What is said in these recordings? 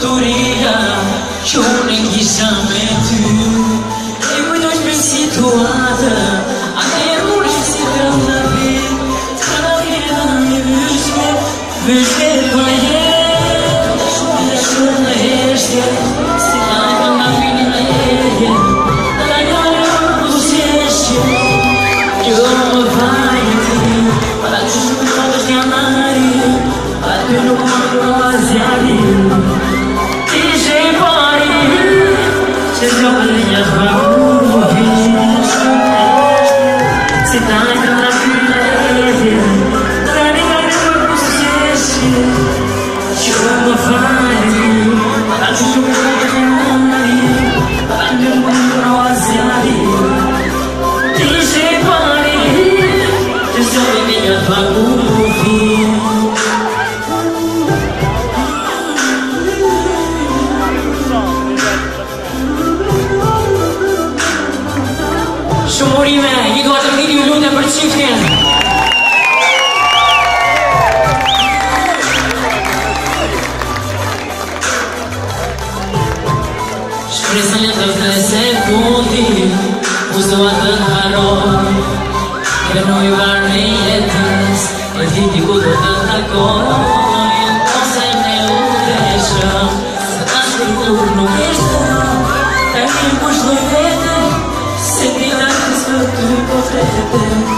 fattoria Sono in chisamento E poi non mi situata A se non si trova più Tra la vita non mi visto Perché poi Sono sono este Si lava la fine La gara non si esce Io non mi fai Para я забуду. Presalia dăvne se vodi Uzoa dăn haron Că nu-i varne e tăs E titi cu tot dăn tăcor Noi o să ne ureșăm Să tăștri tur nu ești dăm Dar nici nu-i vede Se din acest vădui potrete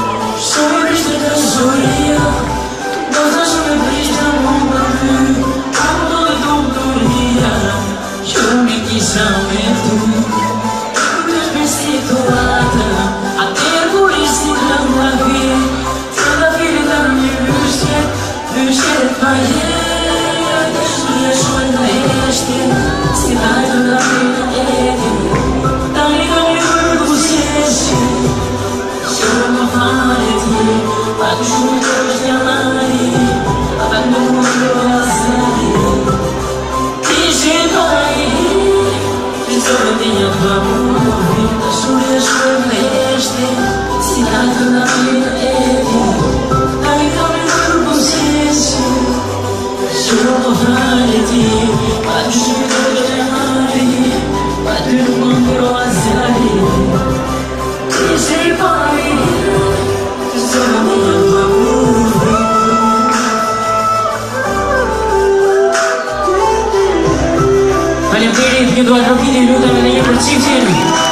Олимпийские два другие люди меня не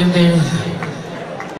Obrigado, Deus.